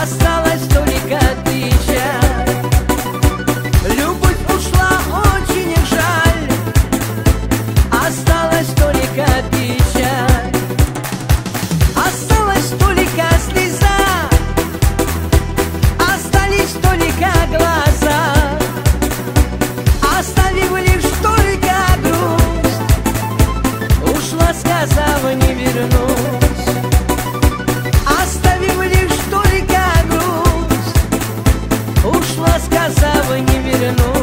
Hasta сказав, не вернусь